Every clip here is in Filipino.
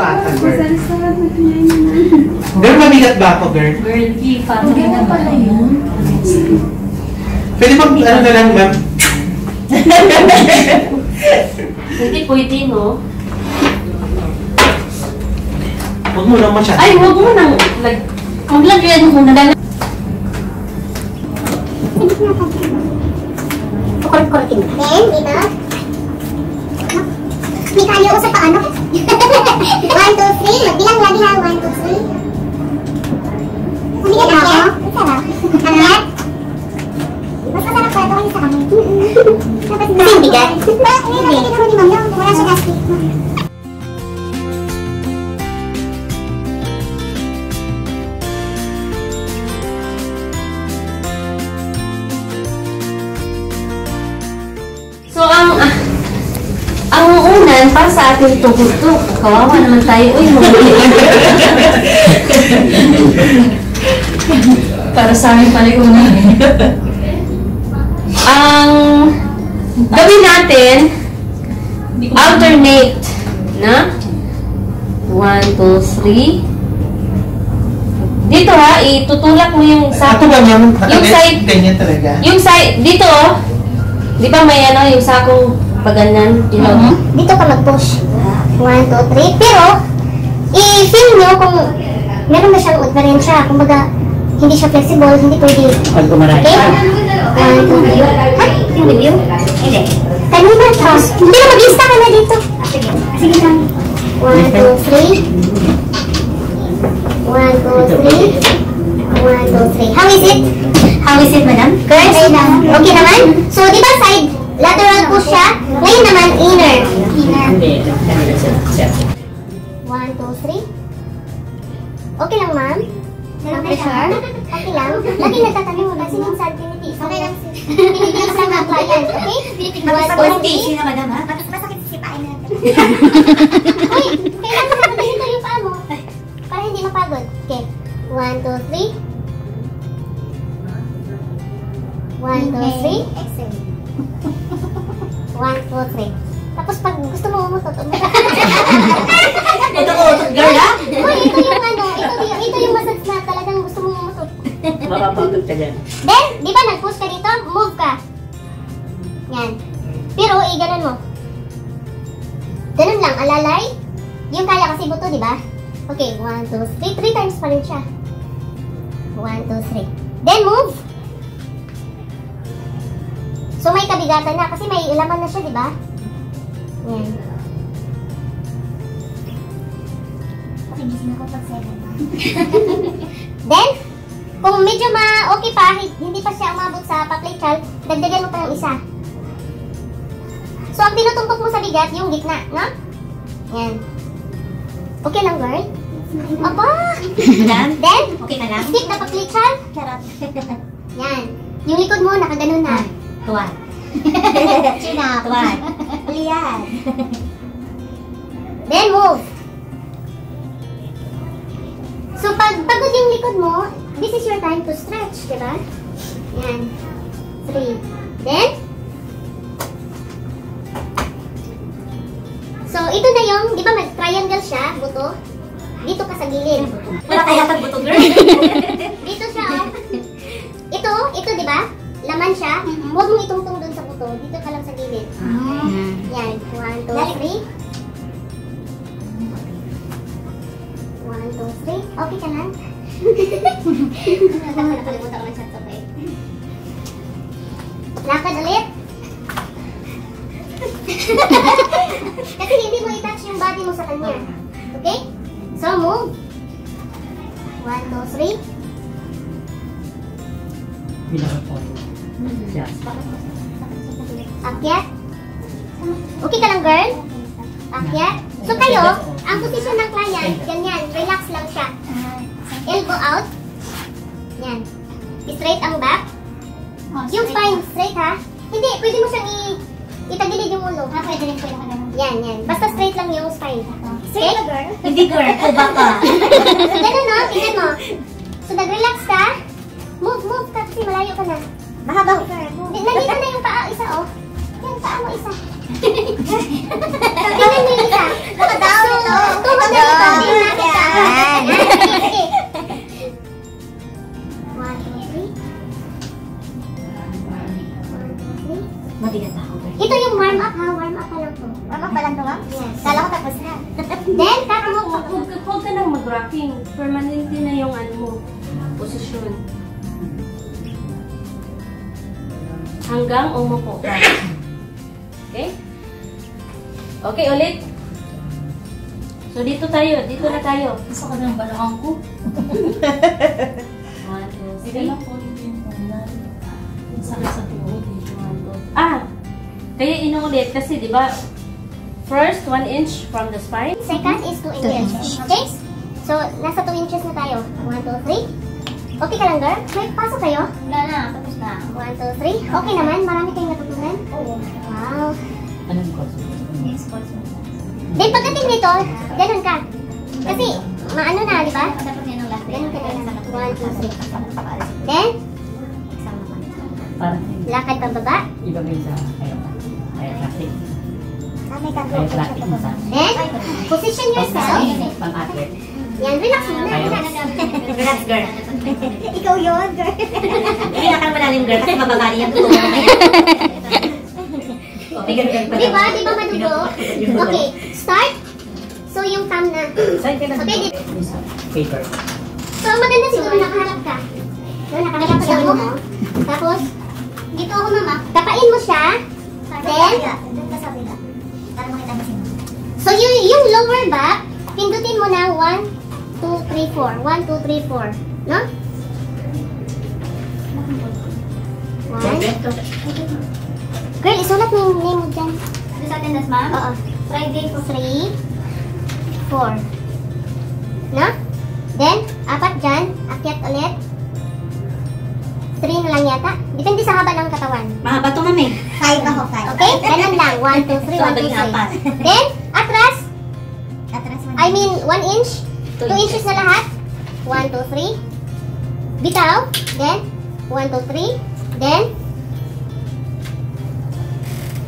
ata, girl. Na mo na. Girl, mabigat ba ako, girl? Girl, parang Hindi na pala yun. Pwede mag, ano na lang, ma'am? Hindi pwede, no? Huwag mo lang masyado. Ay, huwag mo nang, like, huwag lang yan muna lang. Kukulit-kulitin na. Then, dito. May tayo ko sa paano. One, two, three. Magbilang lagi ha. One, two, three. Hindi ka ako? Sarap. Angat? Mas masarap pa ito kayo sa amin. Kasi bigat. Hindi. Hindi naman ni Ma'am. Wala siya gastric. Para sa ating to, kawawa naman tayo, uy, para sa amin pala yung unan. ang gawin natin, alternate, na? One, two, three. Dito ha, itutulak mo yung sa Ako ba, ma'am? Yung side- Ganyan talaga. yung side, dito, di ba may ano, yung sakong paganan, you know? Dito ka mag-push. One, two, three. Pero, i-feel nyo kung meron na siyang diferensya. Kumbaga, hindi siya flexible, hindi pwede. Pag umaray. Okay? One, two, three. Ha? Yung review? Hindi. Kanina, tapos, hindi na mag-lista ka na dito. Sige. Sige lang. One, two, three. One, two, three. One, two, three. How is it? How is it, madam? Girls? Okay lang. Okay naman? So, di ba side, lateral push siya? Ngayon naman, inner. Inner. One, two, three. Okay lang, ma'am? Okay, sure? Okay lang. Lagi nagtatanong kasi minsan tinitiis. Okay lang. Tinitiis lang ang client, okay? One, two, three. na? Masakit si pain natin. Uy, kailangan mo na dito yung paa mo. Para hindi mapagod. Okay. One, two, three. One, two, three. Then, move. So, may kabigatan na kasi may laman na siya, di ba? Yan. Okay, gising ako pag seven. Then, kung medyo ma-okay pa, hi- hindi pa siya umabot sa pa-plate dagdagan mo pa ng isa. So, ang tinutumpok mo sa bigat, yung gitna, no? Yan. Okay lang, girl? Apa! Madam? Then, Okay ka lang? stick na pa-plate Charot. Yan. Yung likod mo, nakaganon na. Tuwan. Chin up. Tuwan. Huli yan. Then, move. So, pag pagod yung likod mo, this is your time to stretch, di ba? Yan. Three. Then, so, ito na yung, di ba mag-triangle siya, buto? Dito ka sa gilid. Wala kaya pag buto, girl. Dito siya, oh. Ito, ito, di ba? Laman siya. Huwag mong itungtong dun sa buto. Dito ka lang sa gilid. Yan. One, two, three. One, two, three. Okay ka lang? Nakalimutan ko ng chat okay. Lakad ulit. Kasi hindi mo i-touch yung body mo sa kanya. Okay? So, move. One, two, three. Bilang po. Siya. Akyat. Okay ka lang, girl? Akyat. So kayo, ang posisyon ng client, ganyan, relax lang siya. Elbow out. Yan. Straight ang back. Yung spine, straight ha. Hindi, pwede mo siyang i itagilid yung ulo. Ah, pwede rin pwede ka ganun. Yan, yan. Basta straight lang yung spine. Straight ka, girl? Hindi, girl. Kuba ka. So, ganun no? Tingnan mo. So, nag-relax ka. Move, move ka kasi malayo ka na. Mahaba ko, Di- Nandito na yung paa, isa oh. Yan, paa mo isa. Tingnan mo yung isa. Nakadaon So, ito. tuhod na dito. Tingnan. Sige. One, two, three. Mabigat ako. Ito yung warm up ha. Warm up pa lang to. Warm up pa lang to, ma'am? Yes. Kala ko tapos na. Then, catwalk. Huwag ka nang mag-rocking. Permanente na yung ano mo, posisyon. Hanggang umupo ka. Okay? Okay, ulit. So, dito tayo. Dito na tayo. Gusto ko ng balakang ko. One, two, three. po yung unan. Yung sakit sa tuhod two. Ah! Kaya inuulit kasi, di ba, first, one inch from the spine. Second is 2 inches. Okay? So, nasa 2 inches na tayo. 1, 2, 3. Okay ka lang, girl? May pasok kayo? Wala na, tapos na. 1, 2, 3. Okay naman? Marami kayong natutunan? Oo. Wow. Anong course? Export mo. Then, pagdating dito, ganun ka. Kasi, maano na, di ba? Dapat yan ang last day. Ganun ka na. 1, 2, 3. Pag-aaral. Then, lakad pababa. iba ba yun sa chiropractic? Ah, Then, position yourself. Yan, relax muna. Relax. Relax, girl. Ikaw yun, girl. Hindi na kang malalim, girl. Kasi mababali yung tubo. Okay, ganun, ganun. Di ba? Di ba madugo? Okay, start. So, yung thumb na. Okay. Paper. So, maganda siguro nakaharap ka. No, nakaharap ka mo. Tapos, dito ako mama. Tapain mo siya. Then, so yung, yung lower back, pindutin mo na 1, 2, 3, 4. 1, 2, 3, 4. No? 1. Girl, isulat mo yung name mo dyan. Sa attendance, ma'am? Oo. Friday po. 3, 4. No? Then, apat dyan. Akyat ulit. 3 na lang yata. Depende sa haba ng katawan. Mahaba to, ma'am eh. Five ako, five. Okay? Ganun lang. 1, 2, 3, 1, 2, So, magaling apat. 3. Then. I mean, 1 inch. Two 2 inches na lahat. 1, 2, 3. Bitaw. Then, 1, 2, 3. Then,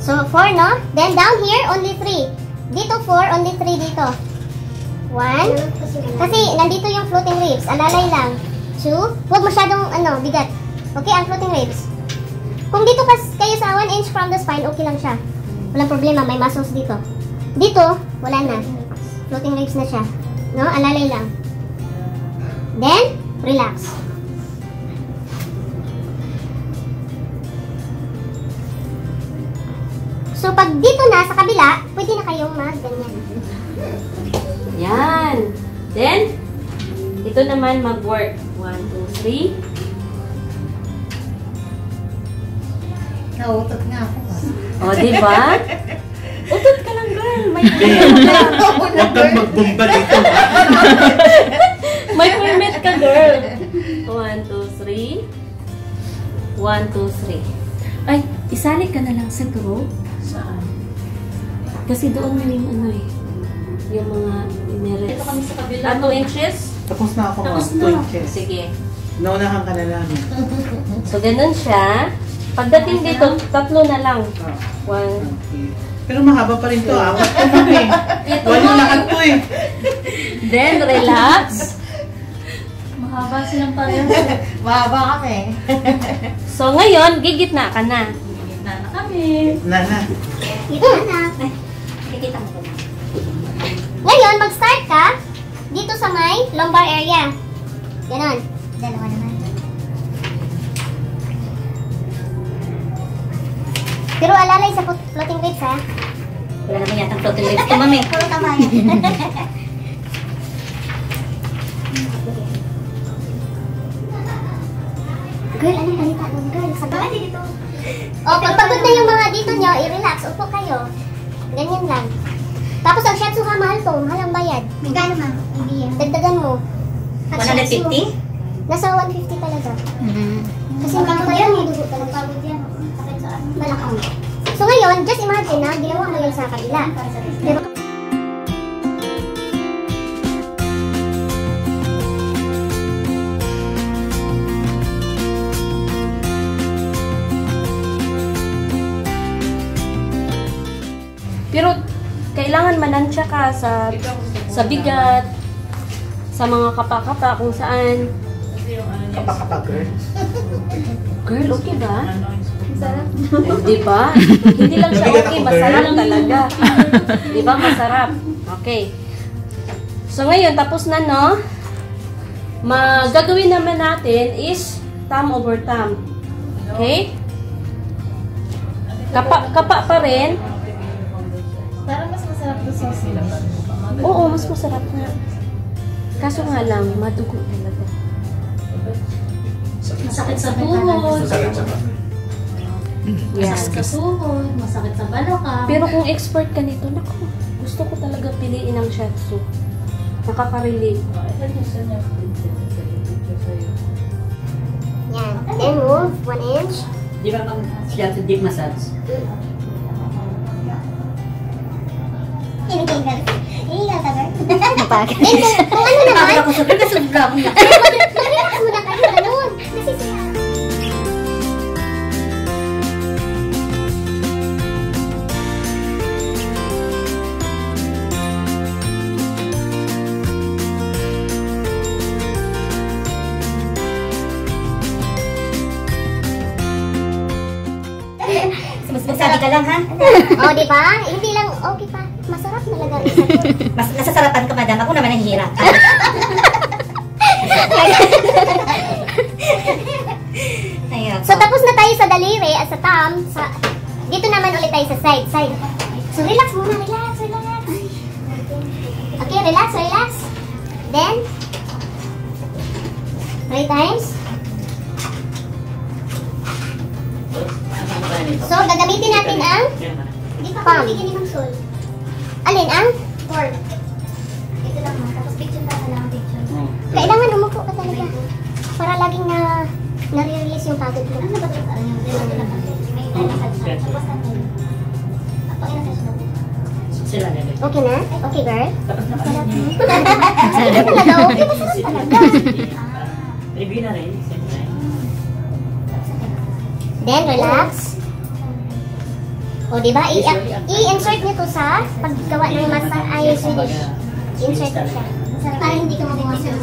so 4, no? Then, down here, only 3. Dito 4, only 3 dito. 1. Kasi, nandito yung floating ribs. Alalay lang. 2. Huwag masyadong, ano, bigat. Okay, ang floating ribs. Kung dito kas kayo sa 1 inch from the spine, okay lang siya. Walang problema, may muscles dito. Dito, wala na. Floating ribs na siya. No? Alalay lang. Then, relax. So, pag dito na, sa kabila, pwede na kayong mag-ganyan. Yan. Then, ito naman mag-work. One, two, three. Nautot nga ako. O, di ba? May Huwag kang magbumba dito. May permit ka, girl. One, two, three. One, two, three. Ay, isali ka na lang sa group. Saan? Kasi doon na yung ano eh. Yung mga ineret. Ito kami sa kabila. Two inches? Tapos na ako Tapos mga na. 2 inches. Sige. Naunahan ka na lang. So, ganun siya. Pagdating dito, tatlo na lang. Ah, One. Pero mahaba pa rin to. Apat ko man eh. Nga. lahat to eh. Then, relax. Mahaba silang pareho. Mahaba kami. So, ngayon, gigitna ka na. Na na kami. Nana. Dito na. Kikita mo ko. Ngayon, mag-start ka dito sa may lumbar area. Ganon. Dalawa naman. Pero alalay sa flo- floating ribs ha. Wala naman yata floating lips. Eh, mami. Puro tama yan. Girl, anong balita doon, girl? Sa ba? dito. O, pagpagod na yung mga dito nyo, i-relax. Upo kayo. Ganyan lang. Tapos ang shiatsu ha, mahal to. Mahal ang bayad. Magkano, ma'am? Hindi yan. Dagdagan mo. At shiatsu, 150? Nasa 150 talaga. Kasi makakaya yan, may dugo talaga. Pagod yan. Malakang. So ngayon, just imagine na ginawa mo yun sa kabila. Pero Pero, kailangan manansya ka sa sa bigat, sa mga kapa-kapa kung saan. Kapag-kapag, girl. Girl, okay ba? Di ba? Hindi lang siya okay, masarap talaga. Di ba? Masarap. Okay. So ngayon, tapos na no? Magagawin naman natin is thumb over thumb. Okay? Kapa, kapa pa rin. Parang mas masarap to sa sila. Oo, mas masarap nga. Kaso nga lang, madugo talaga. Masakit sa tuhod. Masarap sa Yes. Masakit sa tuhod. Masakit sa balakang. Pero kung expert ka nito, naku, gusto ko talaga piliin ang shiatsu. Nakaka-relate. Yan. Then move one inch. Di ba pag siya to deep massage? Inigal ka, girl. Then kung, kung ano naman, Ako sa kasi sobra mo na. relax mo na kayo, ganun. Nasisira. Mas magsabi lang ha. oh, di ba? Hindi lang, okay pa. Masarap talaga rin Mas nasasarapan ka madam. Ako naman nahihirap. Ayun. So, tapos na tayo sa daliri at sa thumb. Sa, dito naman ulit tayo sa side. Side. So, relax muna. Relax, relax. Okay, relax, relax. Then, three times. Di pa Palm. ako bigyan ni Ma'am Sol. Alin ang? Four. Ito lang ma. Tapos picture na lang picture. Kailangan umupo ka talaga. Para laging na nare-release yung pagod mo. Ano ba ito? Ano yung May lalakad siya. Tapos. Ako i-massage mo. Sila nila. Okay na? Okay, girl? Tapos na Sarap pala. na. Okay talaga. Okay, masarap talaga. Review na rin. Then, relax. O, di ba? I- I-insert niyo to sa paggawa ng masa ay Swedish. Insert mo siya. Para hindi ka mabawasan.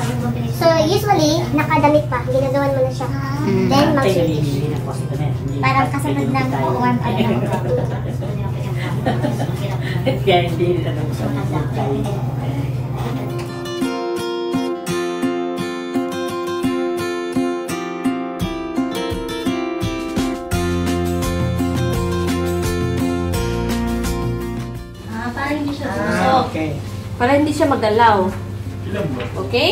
So, usually, nakadamit pa. Ginagawan mo na siya. Then, mag Tayo nalilili ng customer. Hindi Parang pa- kasunod hindi ng tayo. warm up lang. Kaya hindi nila nang Ah, parang hindi siya Ah, tusok. okay. Para hindi siya magalaw. Okay?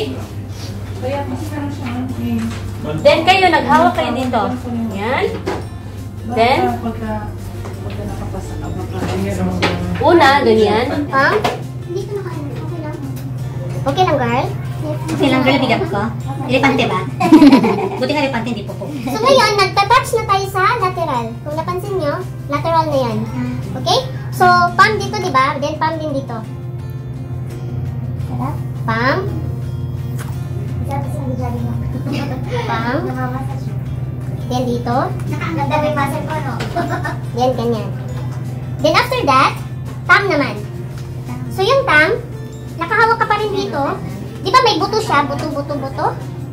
Then kayo, naghawak kayo dito. Yan. Then, una, ganyan. Ha? Hindi ko nakaano. Okay lang. Okay lang, girl? Okay lang girl, bigat ko. Elepante ba? Buti nga elepante, hindi po po. So ngayon, nagta-touch na tayo sa lateral. Kung napansin nyo, lateral na yan. Okay? So, palm dito, di ba? Then palm din dito. Palm. Palm. Then dito. Nakakaganda may muscle ko, no? Yan, ganyan. Then after that, thumb naman. So yung thumb, nakahawak ka pa rin dito. Di ba may buto siya? Buto, buto, buto.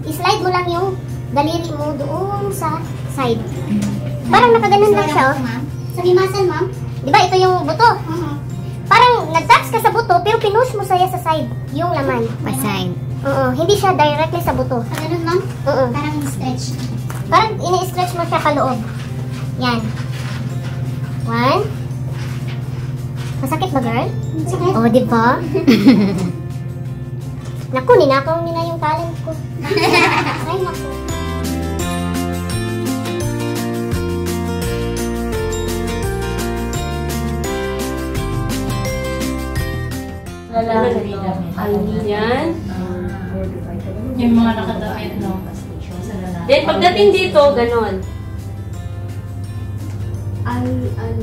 I-slide mo lang yung daliri mo doon sa side. Parang nakaganon lang siya. oh. Sa muscle, ma'am? Di ba ito yung buto? Parang nag-touch ka sa buto, pero pinush mo saya sa side yung laman. Paside. Oo, hindi siya directly sa buto. Sa ganun, ma'am? Oo. Parang stretch. Parang ini-stretch mo siya kaloob. Yan. One. Masakit ba, girl? Sakit. Oo, di ba? Naku, ninakaw nila yung talent ko. Ay, naku. Yan. Yung mga nakadaan, no? Sa lalaki. Then, pagdating dito, ganon. Al, al,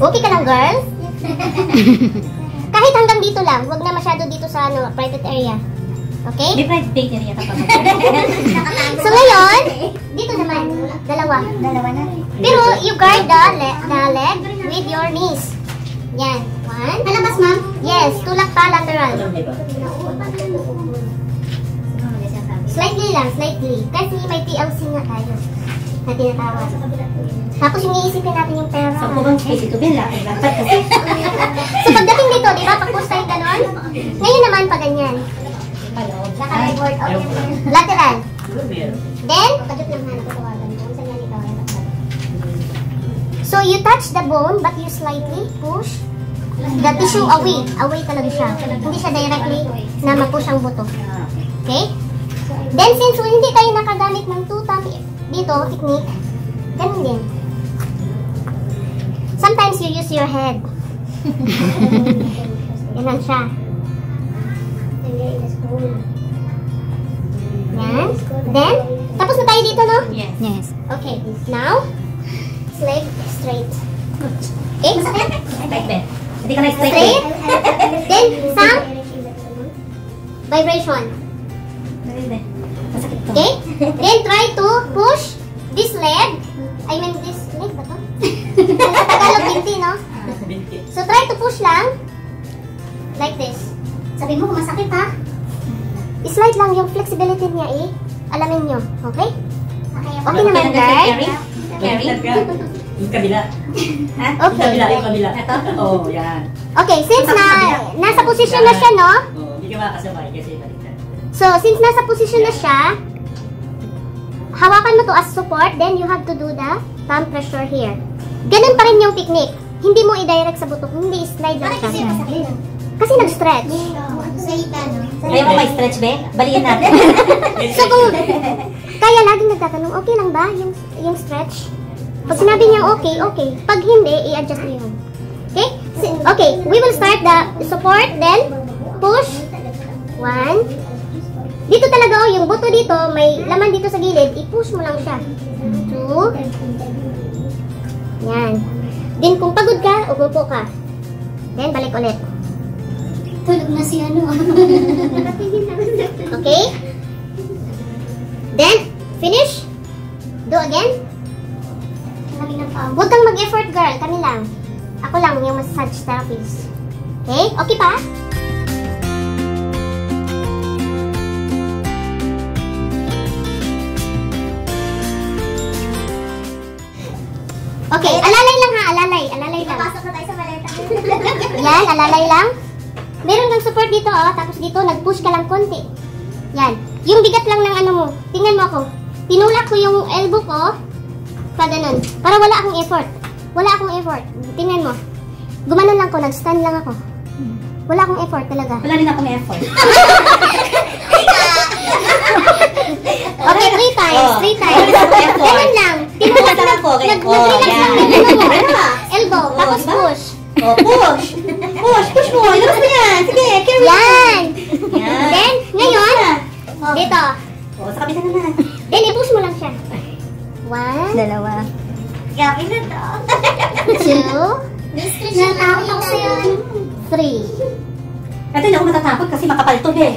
Okay ka lang, girl? Kahit hanggang dito lang. Huwag na masyado dito sa ano, private area. Okay? May private date niya yata pag So ngayon, dito naman, dalawa. Dalawa na. Pero you guard the, le the leg with your knees. Yan. One. Palabas, ma'am? Yes, tulak pa lateral. Alam di ba? Slightly lang, slightly. Kasi may TLC nga tayo na tinatawag. Tapos yung iisipin natin yung pera. Sa kubang space ito, Bella. Dapat kasi. So pagdating dito, di ba, pag-push tayo ganon? Ngayon naman, pa ganyan. Ayaw yan. ko. Lateral. Then? So, you touch the bone, but you slightly push the tissue away. Away talaga siya. Hindi siya directly na ma-push ang buto. Okay? Then, since hindi tayo nakagamit ng two thumb dito, technique, ganun din. Sometimes you use your head. Ganun siya. Yan. Then, tapos na tayo dito, no? Yes. Yes. Okay. Now, leg straight. Okay? Like that. Hindi ka na straight. Straight. Then, some vibration. Okay? Then, try to push this leg. I mean, this leg ba to? Tagalog, binti, no? Binti. So, try to push lang. Like this. Sabi mo kung masakit, ha? I-slide lang yung flexibility niya, eh. Alamin nyo. Okay? Okay, okay naman, Carry? guys. Carry? Ka. Yung kabila. Ha? Yung kabila, yung kabila. Ito? Oo, yan. Okay, since na nasa posisyon na siya, no? Oo, hindi ka makakasabay kasi baliktad. So, since nasa posisyon na siya, hawakan mo to as support, then you have to do the thumb pressure here. Ganun pa rin yung technique. Hindi mo i-direct sa butok, hindi slide lang siya. Kasi nag-stretch. Ayaw mo may stretch, be? Baliin natin. So, kung kaya laging nagtatanong, okay lang ba yung, yung stretch? Pag sinabi niya okay, okay. Pag hindi, i-adjust mo yun. Okay? Okay, we will start the support, then push. One. Dito talaga, oh, yung buto dito, may laman dito sa gilid, i-push mo lang siya. Two. Yan. Then, kung pagod ka, umupo ka. Then, balik ulit. Tulog na si ano. Okay? Then, finish. Do again. Huwag kang mag-effort, girl. Kami lang. Ako lang yung massage therapist. Okay? Okay pa? Okay, alalay lang ha, alalay, alalay lang. Pasok na tayo sa maleta. Yan, alalay lang. Meron kang support dito, oh. Tapos dito, nag-push ka lang konti. Yan. Yung bigat lang ng ano mo. Tingnan mo ako. Tinulak ko yung elbow ko. Pa ganun. Para wala akong effort. Wala akong effort. Tingnan mo. Gumanon lang ko. Nag-stand lang ako. Wala akong effort talaga. Wala rin akong effort. Okay, three times. Oh. Three times. Ganun lang. Tinulak lang ganyan. Nag-relax lang? Elbow. Oh, Tapos diba? push. Oh, push! Push! Push mo! Ilabas mo yan! Sige, carry! Yan. Yan. Then, ngayon, dito. Oh, sa kabila naman. Then, i-push mo lang siya. One. Dalawa. Gabi na to. Two. Natakot ako sa'yo. Three. Ito, hindi ako matatakot kasi makapal to, eh.